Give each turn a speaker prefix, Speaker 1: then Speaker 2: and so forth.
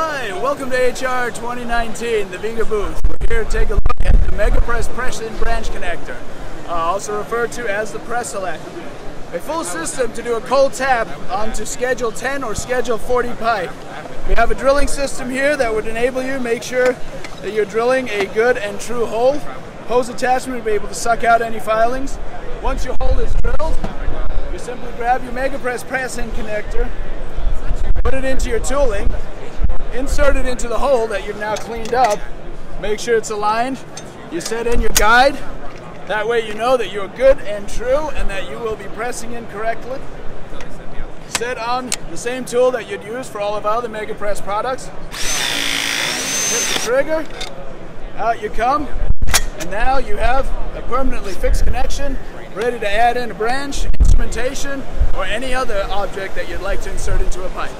Speaker 1: Hi, welcome to AHR 2019, the Viega booth. We're here to take a look at the MegaPress Press-In Branch Connector, uh, also referred to as the Press Select. A full system to do a cold tap onto Schedule 10 or Schedule 40 pipe. We have a drilling system here that would enable you make sure that you're drilling a good and true hole. Hose attachment will be able to suck out any filings. Once your hole is drilled, you simply grab your MegaPress press-in connector, put it into your tooling, insert it into the hole that you've now cleaned up, make sure it's aligned, you set in your guide, that way you know that you're good and true and that you will be pressing in correctly. Set on the same tool that you'd use for all of our other MegaPress products. Hit the trigger, out you come, and now you have a permanently fixed connection ready to add in a branch, instrumentation, or any other object that you'd like to insert into a pipe.